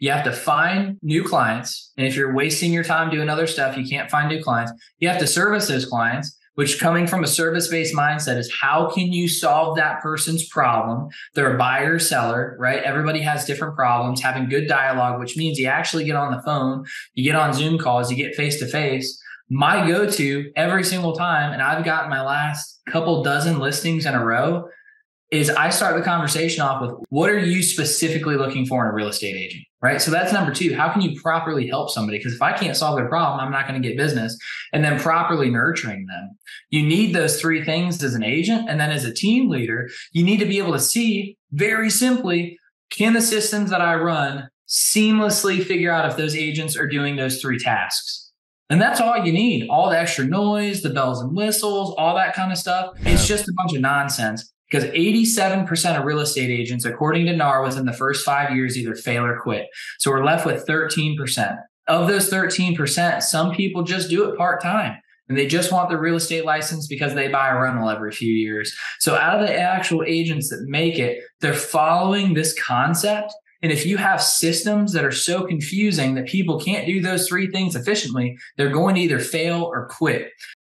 You have to find new clients. And if you're wasting your time doing other stuff, you can't find new clients. You have to service those clients which coming from a service-based mindset is how can you solve that person's problem they're a buyer seller right everybody has different problems having good dialogue which means you actually get on the phone you get on zoom calls you get face to face my go-to every single time and i've got my last couple dozen listings in a row is I start the conversation off with what are you specifically looking for in a real estate agent? Right. So that's number two. How can you properly help somebody? Because if I can't solve their problem, I'm not going to get business. And then properly nurturing them. You need those three things as an agent. And then as a team leader, you need to be able to see very simply can the systems that I run seamlessly figure out if those agents are doing those three tasks? And that's all you need. All the extra noise, the bells and whistles, all that kind of stuff. It's just a bunch of nonsense because 87% of real estate agents, according to NAR, within the first five years either fail or quit. So we're left with 13%. Of those 13%, some people just do it part time and they just want the real estate license because they buy a rental every few years. So out of the actual agents that make it, they're following this concept. And if you have systems that are so confusing that people can't do those three things efficiently, they're going to either fail or quit.